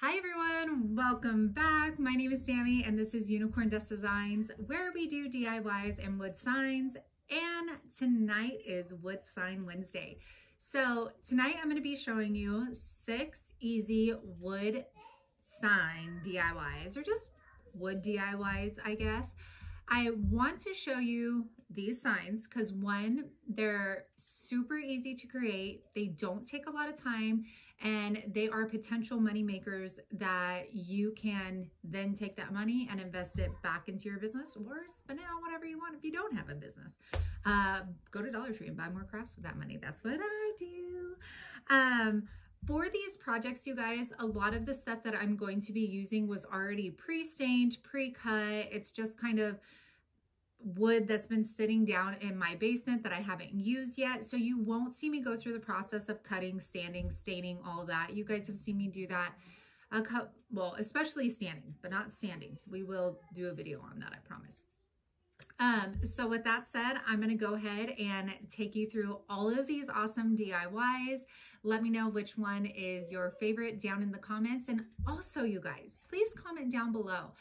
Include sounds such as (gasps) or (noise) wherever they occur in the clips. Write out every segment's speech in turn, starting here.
Hi everyone, welcome back. My name is Sammy and this is Unicorn Dust Designs where we do DIYs and wood signs and tonight is Wood Sign Wednesday. So tonight I'm going to be showing you six easy wood sign DIYs or just wood DIYs I guess. I want to show you these signs because one, they're super easy to create. They don't take a lot of time and they are potential money makers that you can then take that money and invest it back into your business or spend it on whatever you want if you don't have a business. Uh, go to Dollar Tree and buy more crafts with that money. That's what I do. Um, for these projects, you guys, a lot of the stuff that I'm going to be using was already pre-stained, pre-cut. It's just kind of wood that's been sitting down in my basement that I haven't used yet. So you won't see me go through the process of cutting, sanding, staining, all that. You guys have seen me do that. A cut, well, especially sanding, but not sanding. We will do a video on that, I promise. Um, so with that said, I'm going to go ahead and take you through all of these awesome DIYs. Let me know which one is your favorite down in the comments. And also you guys, please comment down below.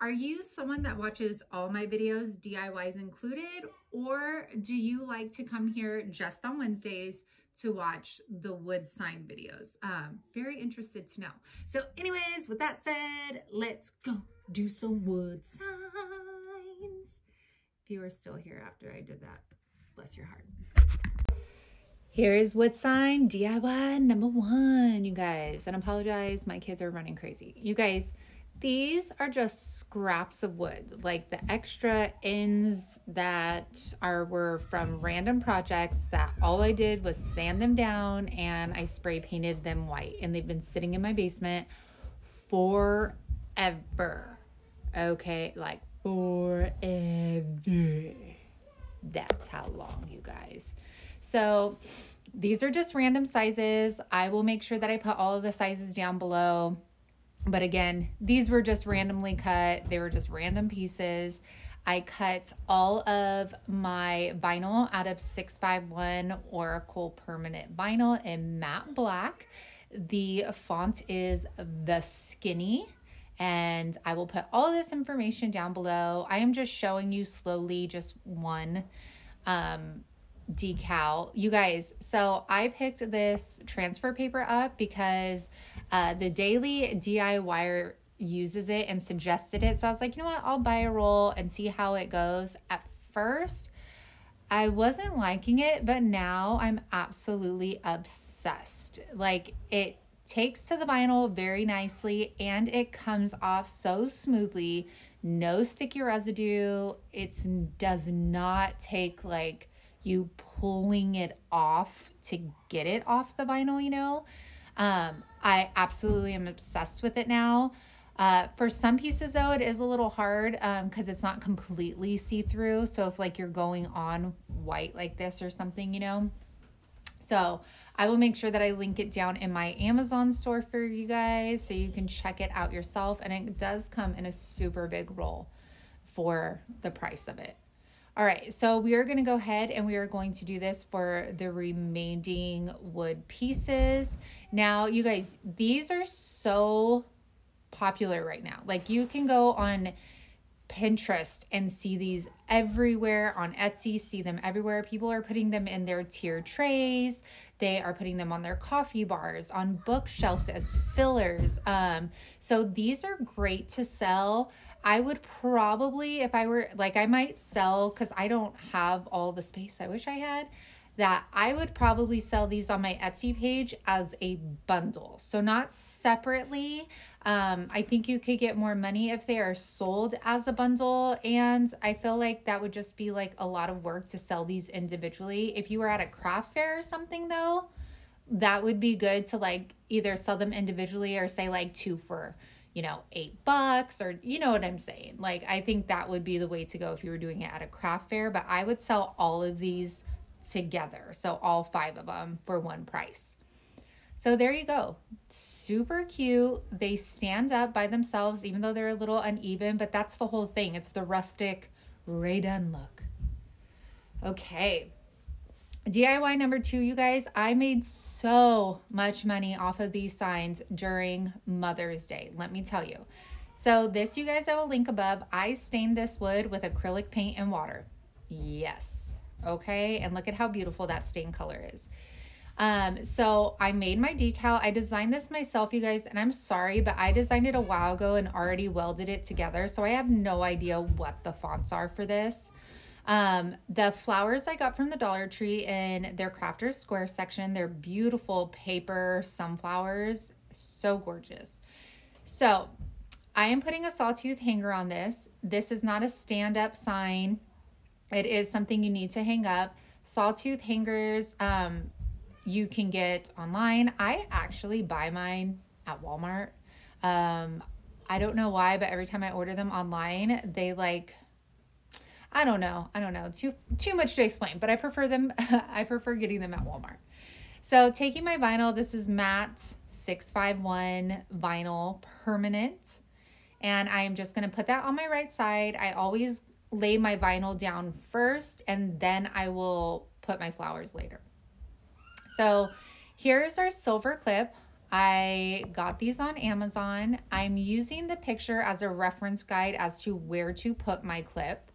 Are you someone that watches all my videos, DIYs included, or do you like to come here just on Wednesdays to watch the wood sign videos? Um, very interested to know. So anyways, with that said, let's go do some wood signs. If you are still here after I did that, bless your heart. Here is wood sign DIY number one, you guys. And apologize, my kids are running crazy. You guys, these are just scraps of wood, like the extra ends that are were from random projects that all I did was sand them down and I spray painted them white. And they've been sitting in my basement forever. Okay, like forever. That's how long, you guys. So these are just random sizes. I will make sure that I put all of the sizes down below. But again, these were just randomly cut. They were just random pieces. I cut all of my vinyl out of 651 Oracal Permanent Vinyl in matte black. The font is The Skinny and I will put all this information down below. I am just showing you slowly just one um, decal. You guys, so I picked this transfer paper up because uh, the Daily DIYer uses it and suggested it. So I was like, you know what, I'll buy a roll and see how it goes. At first, I wasn't liking it, but now I'm absolutely obsessed. Like it takes to the vinyl very nicely and it comes off so smoothly. No sticky residue. It does not take like you pulling it off to get it off the vinyl, you know. Um, I absolutely am obsessed with it now. Uh, for some pieces though, it is a little hard because um, it's not completely see-through. So if like you're going on white like this or something, you know. So I will make sure that I link it down in my Amazon store for you guys so you can check it out yourself. And it does come in a super big roll for the price of it. All right, so we are going to go ahead and we are going to do this for the remaining wood pieces. Now, you guys, these are so popular right now. Like you can go on Pinterest and see these everywhere on Etsy, see them everywhere. People are putting them in their tier trays. They are putting them on their coffee bars, on bookshelves as fillers. Um, so these are great to sell. I would probably, if I were like, I might sell because I don't have all the space I wish I had. That I would probably sell these on my Etsy page as a bundle. So, not separately. Um, I think you could get more money if they are sold as a bundle. And I feel like that would just be like a lot of work to sell these individually. If you were at a craft fair or something, though, that would be good to like either sell them individually or say like two for you know, eight bucks or you know what I'm saying. Like, I think that would be the way to go if you were doing it at a craft fair, but I would sell all of these together. So, all five of them for one price. So, there you go. Super cute. They stand up by themselves, even though they're a little uneven, but that's the whole thing. It's the rustic Rae Dunn look. Okay. DIY number two, you guys, I made so much money off of these signs during Mother's Day. Let me tell you. So, this, you guys, I will link above. I stained this wood with acrylic paint and water. Yes. Okay. And look at how beautiful that stain color is. Um, so I made my decal. I designed this myself, you guys, and I'm sorry, but I designed it a while ago and already welded it together. So I have no idea what the fonts are for this. Um, the flowers I got from the Dollar Tree in their Crafters Square section, they're beautiful paper sunflowers. So gorgeous. So I am putting a sawtooth hanger on this. This is not a stand-up sign. It is something you need to hang up. Sawtooth hangers, um, you can get online. I actually buy mine at Walmart. Um, I don't know why, but every time I order them online, they like I don't know. I don't know. Too too much to explain, but I prefer them (laughs) I prefer getting them at Walmart. So, taking my vinyl, this is matte 651 vinyl permanent. And I am just going to put that on my right side. I always lay my vinyl down first and then I will put my flowers later. So here's our silver clip. I got these on Amazon. I'm using the picture as a reference guide as to where to put my clip.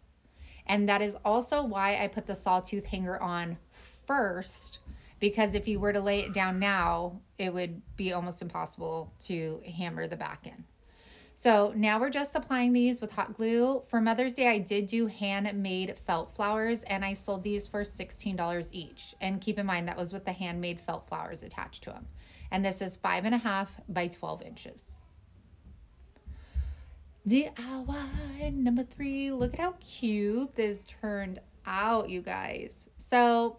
And that is also why I put the sawtooth hanger on first because if you were to lay it down now, it would be almost impossible to hammer the back in. So now we're just applying these with hot glue. For Mother's Day, I did do handmade felt flowers and I sold these for $16 each. And keep in mind that was with the handmade felt flowers attached to them. And this is five and a half by 12 inches. DIY number three. Look at how cute this turned out, you guys. So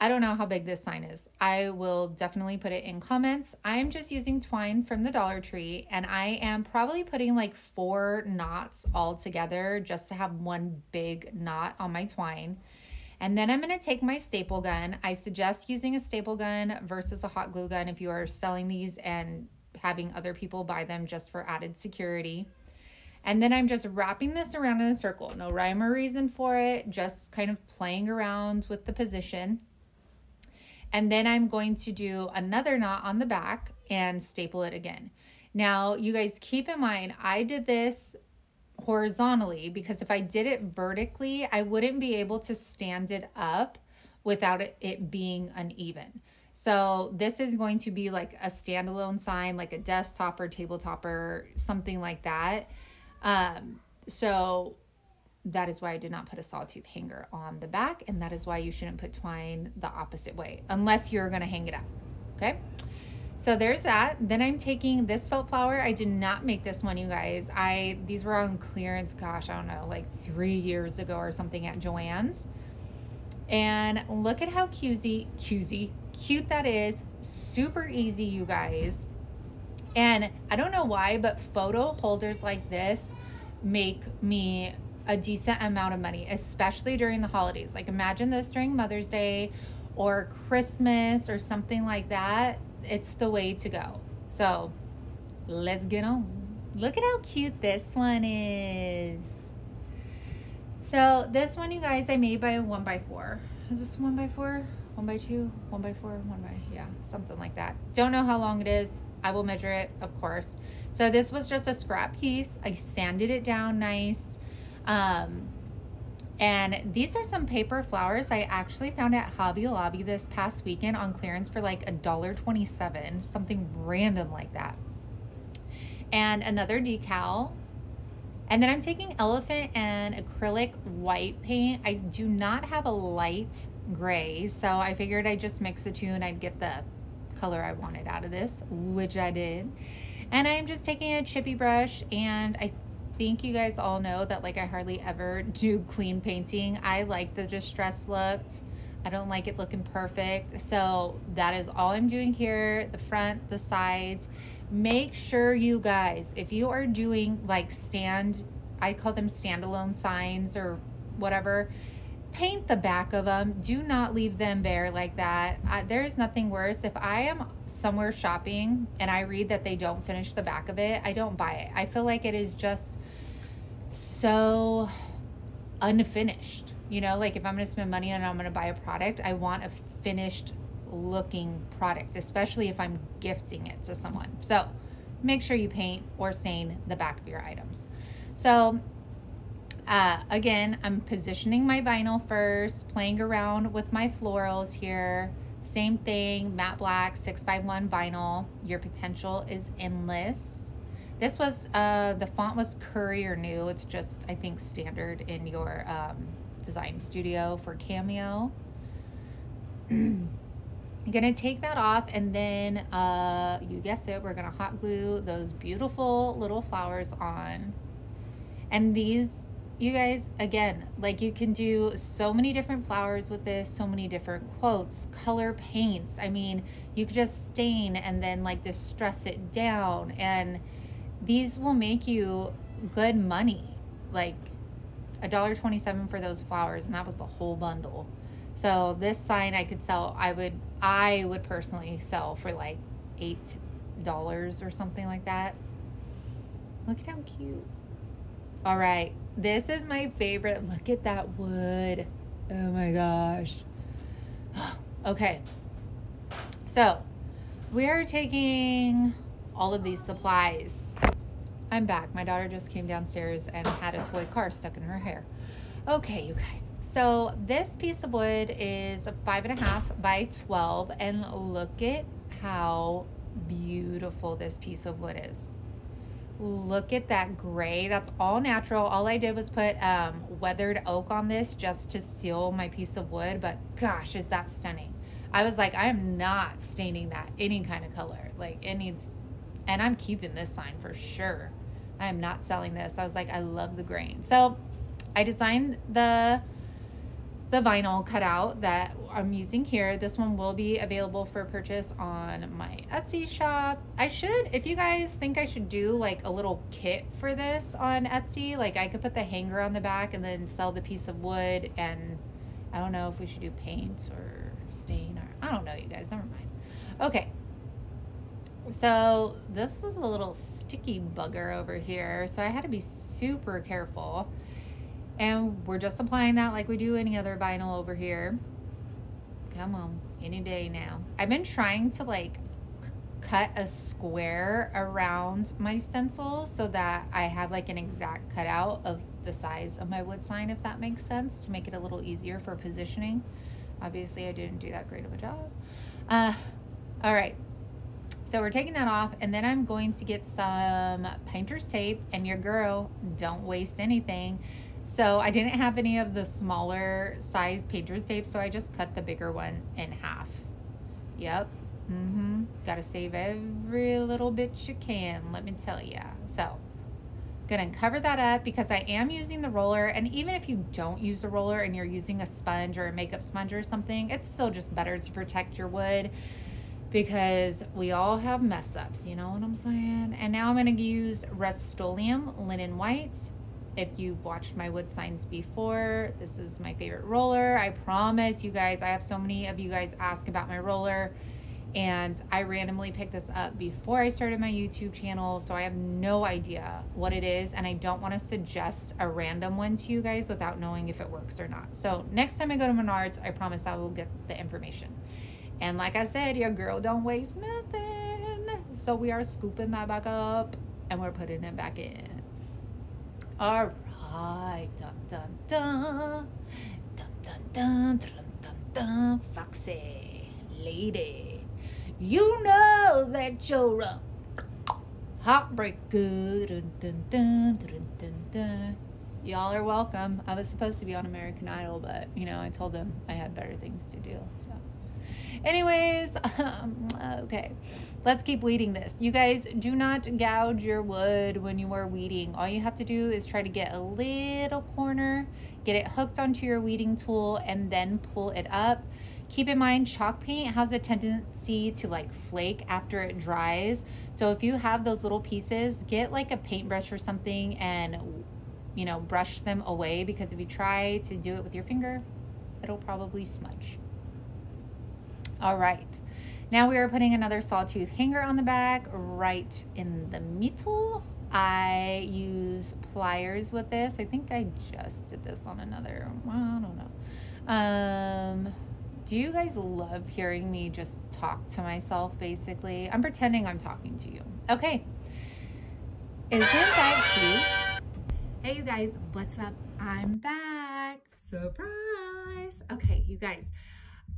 I don't know how big this sign is. I will definitely put it in comments. I'm just using twine from the Dollar Tree and I am probably putting like four knots all together just to have one big knot on my twine. And then I'm going to take my staple gun. I suggest using a staple gun versus a hot glue gun if you are selling these and having other people buy them just for added security. And then I'm just wrapping this around in a circle. No rhyme or reason for it, just kind of playing around with the position. And then I'm going to do another knot on the back and staple it again. Now, you guys keep in mind, I did this horizontally because if I did it vertically, I wouldn't be able to stand it up without it, being uneven. So this is going to be like a standalone sign, like a desktop or tabletop or something like that. Um, so that is why I did not put a sawtooth hanger on the back, and that is why you shouldn't put twine the opposite way, unless you're gonna hang it up, okay? So there's that. Then I'm taking this felt flower. I did not make this one, you guys. I These were on clearance, gosh, I don't know, like three years ago or something at Joann's. And look at how cutesy, cutesy, cute that is. Super easy, you guys. And I don't know why, but photo holders like this make me a decent amount of money, especially during the holidays. Like imagine this during Mother's Day or Christmas or something like that. It's the way to go. So let's get on. Look at how cute this one is. So this one, you guys, I made by a one by four. Is this one by four? One by two? One by four? One by, yeah, something like that. Don't know how long it is. I will measure it, of course. So this was just a scrap piece. I sanded it down nice. Um, and these are some paper flowers I actually found at Hobby Lobby this past weekend on clearance for like a dollar twenty-seven, something random like that. And another decal. And then I'm taking elephant and acrylic white paint. I do not have a light gray, so I figured I'd just mix the two and I'd get the color I wanted out of this, which I did. And I'm just taking a chippy brush and I think you guys all know that like I hardly ever do clean painting. I like the distressed look. I don't like it looking perfect. So that is all I'm doing here, the front, the sides. Make sure you guys, if you are doing like stand, I call them standalone signs or whatever, paint the back of them. Do not leave them bare like that. There is nothing worse. If I am somewhere shopping and I read that they don't finish the back of it, I don't buy it. I feel like it is just so unfinished. You know, like if I'm going to spend money and I'm going to buy a product, I want a finished looking product, especially if I'm gifting it to someone. So make sure you paint or stain the back of your items. So uh, again, I'm positioning my vinyl first, playing around with my florals here. Same thing, matte black, 6x1 vinyl. Your potential is endless. This was, uh, the font was Courier New. It's just, I think, standard in your um, design studio for Cameo. I'm (clears throat) gonna take that off and then, uh, you guess it, we're gonna hot glue those beautiful little flowers on. And these, you guys, again, like you can do so many different flowers with this, so many different quotes, color paints. I mean, you could just stain and then like distress it down. And these will make you good money. Like a dollar twenty-seven for those flowers, and that was the whole bundle. So this sign I could sell. I would I would personally sell for like eight dollars or something like that. Look at how cute. All right, this is my favorite. Look at that wood. Oh my gosh. (gasps) okay, so we are taking all of these supplies. I'm back. My daughter just came downstairs and had a toy car stuck in her hair. Okay, you guys. So this piece of wood is five and a half by 12 and look at how beautiful this piece of wood is. Look at that gray. That's all natural. All I did was put um, weathered oak on this just to seal my piece of wood. But gosh, is that stunning. I was like, I am not staining that any kind of color. Like it needs, and I'm keeping this sign for sure. I am not selling this. I was like, I love the grain. So I designed the the vinyl cutout that I'm using here. This one will be available for purchase on my Etsy shop. I should, if you guys think I should do like a little kit for this on Etsy, like I could put the hanger on the back and then sell the piece of wood and I don't know if we should do paint or stain or I don't know you guys, never mind. Okay. So this is a little sticky bugger over here. So I had to be super careful. And we're just applying that like we do any other vinyl over here. Come on, any day now. I've been trying to like cut a square around my stencils so that I have like an exact cutout of the size of my wood sign, if that makes sense, to make it a little easier for positioning. Obviously, I didn't do that great of a job. Uh, all right. So we're taking that off and then I'm going to get some painter's tape and your girl, don't waste anything. So I didn't have any of the smaller size painter's tape, so I just cut the bigger one in half. Yep. Mm-hmm. Gotta save every little bit you can, let me tell ya. So, gonna cover that up because I am using the roller, and even if you don't use a roller and you're using a sponge or a makeup sponge or something, it's still just better to protect your wood because we all have mess ups, you know what I'm saying? And now I'm gonna use Rust-Oleum Linen White if you've watched my wood signs before, this is my favorite roller. I promise you guys, I have so many of you guys ask about my roller and I randomly picked this up before I started my YouTube channel, so I have no idea what it is, and I don't want to suggest a random one to you guys without knowing if it works or not. So next time I go to Menards, I promise I will get the information. And like I said, your girl don't waste nothing. So we are scooping that back up and we're putting it back in. All right. Dun, dun, dun. Dun, dun, dun, dun, dun, dun. Foxy lady. You know that you're a heartbreaker. Dun, dun, dun, dun, dun, dun. Y'all are welcome. I was supposed to be on American Idol, but, you know, I told them I had better things to do, so. Anyways, (laughs) um, okay, let's keep weeding this. You guys do not gouge your wood when you are weeding. All you have to do is try to get a little corner, get it hooked onto your weeding tool, and then pull it up. Keep in mind, chalk paint has a tendency to like flake after it dries. So if you have those little pieces, get like a paintbrush or something and, you know, brush them away because if you try to do it with your finger, it'll probably smudge. All right. Now we are putting another sawtooth hanger on the back right in the middle. I use pliers with this. I think I just did this on another, well, I don't know. Um, do you guys love hearing me just talk to myself basically? I'm pretending I'm talking to you. Okay. Isn't that cute? Hey, you guys, what's up? I'm back. Surprise. Okay, you guys.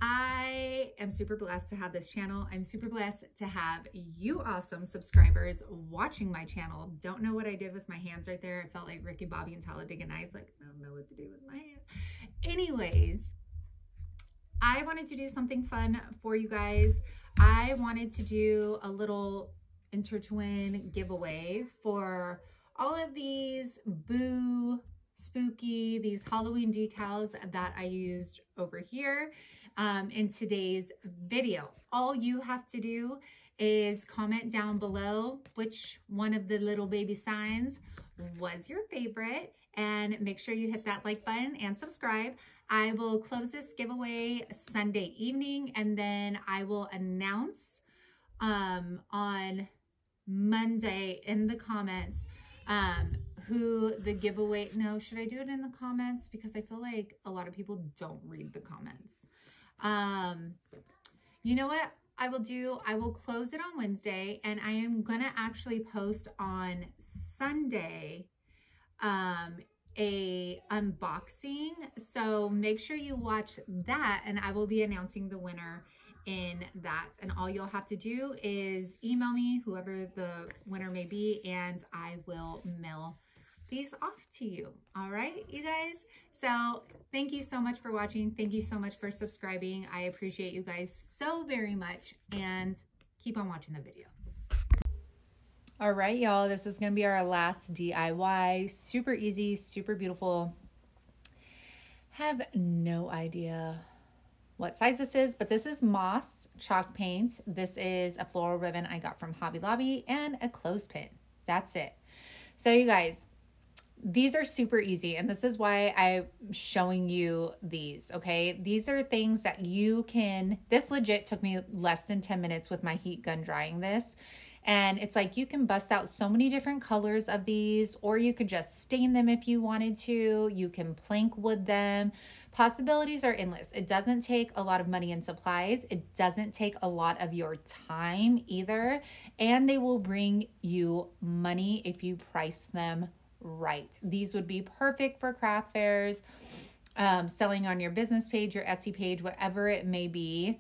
I am super blessed to have this channel. I'm super blessed to have you awesome subscribers watching my channel. Don't know what I did with my hands right there. I felt like Ricky Bobby and Talladega Nights. Like, I don't know what to do with my hands. Anyways, I wanted to do something fun for you guys. I wanted to do a little intertwin giveaway for all of these boo spooky, these Halloween decals that I used over here um, in today's video. All you have to do is comment down below which one of the little baby signs was your favorite and make sure you hit that like button and subscribe. I will close this giveaway Sunday evening and then I will announce um, on Monday in the comments um, who the giveaway, no, should I do it in the comments? Because I feel like a lot of people don't read the comments. Um, you know what I will do? I will close it on Wednesday and I am going to actually post on Sunday um, a unboxing. So make sure you watch that and I will be announcing the winner in that. And all you'll have to do is email me, whoever the winner may be, and I will mail these off to you. All right, you guys? So thank you so much for watching. Thank you so much for subscribing. I appreciate you guys so very much and keep on watching the video. All right, y'all, this is going to be our last DIY. Super easy, super beautiful. Have no idea what size this is, but this is moss chalk paint. This is a floral ribbon I got from Hobby Lobby and a clothespin. That's it. So you guys, these are super easy and this is why I'm showing you these, okay? These are things that you can, this legit took me less than 10 minutes with my heat gun drying this. And it's like you can bust out so many different colors of these, or you could just stain them if you wanted to. You can plank wood them. Possibilities are endless. It doesn't take a lot of money and supplies. It doesn't take a lot of your time either. And they will bring you money if you price them right. These would be perfect for craft fairs, um, selling on your business page, your Etsy page, whatever it may be.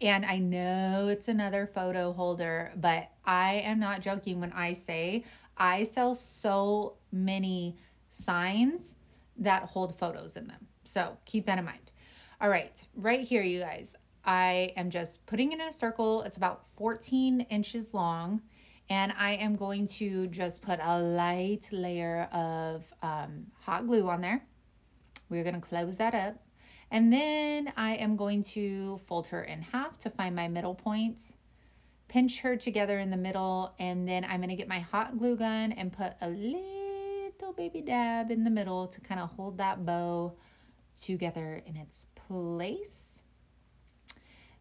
And I know it's another photo holder, but I am not joking when I say I sell so many signs that hold photos in them. So keep that in mind. All right, right here, you guys, I am just putting it in a circle. It's about 14 inches long and I am going to just put a light layer of um, hot glue on there. We're to close that up. And then I am going to fold her in half to find my middle point, pinch her together in the middle, and then I'm to get my hot glue gun and put a little baby dab in the middle to kind of hold that bow together in its place.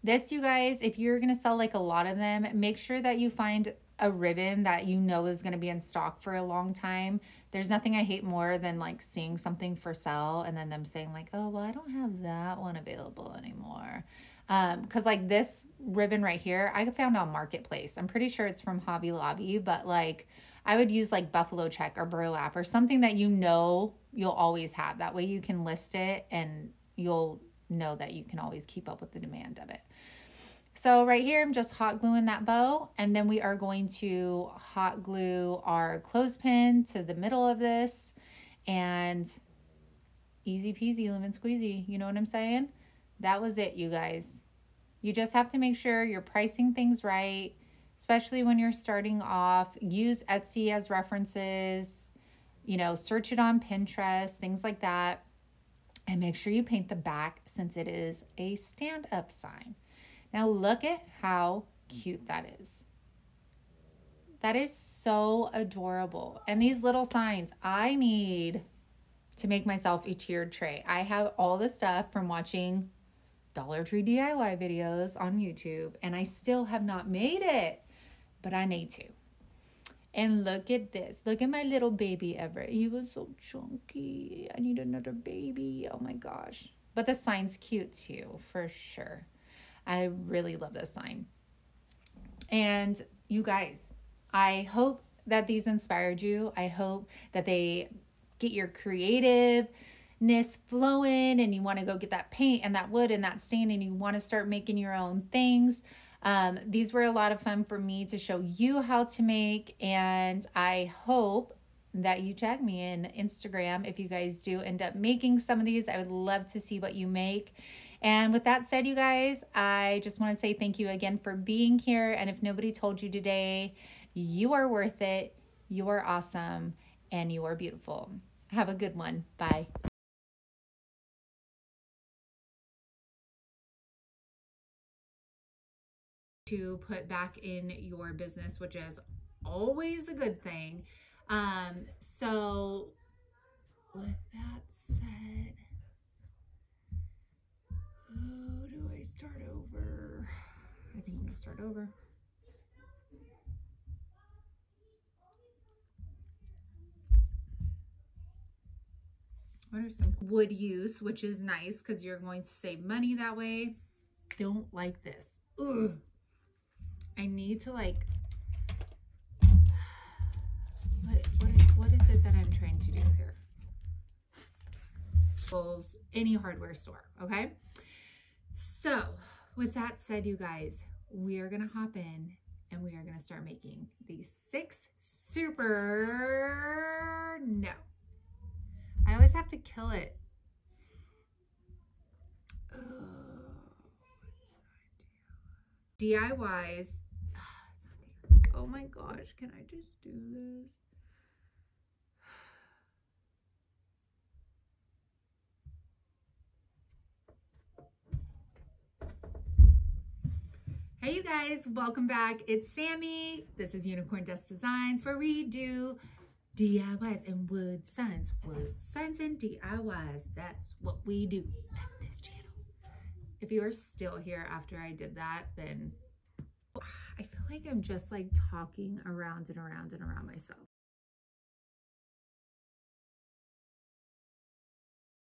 This, you guys, if you're to sell like a lot of them, make sure that you find a ribbon that you know is going to be in stock for a long time. There's nothing I hate more than like seeing something for sale and then them saying like, "Oh, well, I don't have that one available anymore." Um, cuz like this ribbon right here, I found on Marketplace. I'm pretty sure it's from Hobby Lobby, but like I would use like Buffalo Check or Burlap or something that you know you'll always have. That way you can list it and you'll know that you can always keep up with the demand of it. So right here, I'm just hot gluing that bow and then we are going to hot glue our clothespin to the middle of this and easy peasy lemon squeezy. You know what I'm saying? That was it, you guys. You just have to make sure you're pricing things right, especially when you're starting off. Use Etsy as references, you know, search it on Pinterest, things like that. And make sure you paint the back since it is a stand-up sign. Now look at how cute that is. That is so adorable. And these little signs, I need to make myself a tiered tray. I have all the stuff from watching Dollar Tree DIY videos on YouTube and I still have not made it, but I need to. And look at this. Look at my little baby Everett. He was so chunky. I need another baby. Oh my gosh. But the sign's cute too, for sure. I really love this sign. And you guys, I hope that these inspired you. I hope that they get your creativeness flowing and you want to go get that paint and that wood and that stain and you want to start making your own things. Um, these were a lot of fun for me to show you how to make, and I hope that you tag me in Instagram if you guys do end up making some of these. I would love to see what you make. And with that said, you guys, I just want to say thank you again for being here. And if nobody told you today, you are worth it, you are awesome, and you are beautiful. Have a good one. Bye. To put back in your business, which is always a good thing. Um, so, with that said, oh, do I start over? I think I'm to start over. What are some wood use, which is nice because you're going to save money that way. Don't like this. Ugh. I need to like, what, what, what is it that I'm trying to do here? Any hardware store, okay? So with that said, you guys, we are going to hop in and we are going to start making these six super, no, I always have to kill it. DIYs. (sighs) Oh my gosh, can I just do this? Hey you guys, welcome back. It's Sammy. This is Unicorn Dust Designs where we do DIYs and wood signs. Wood signs and DIYs. That's what we do at this channel. If you are still here after I did that, then I feel like I'm just like talking around and around and around myself.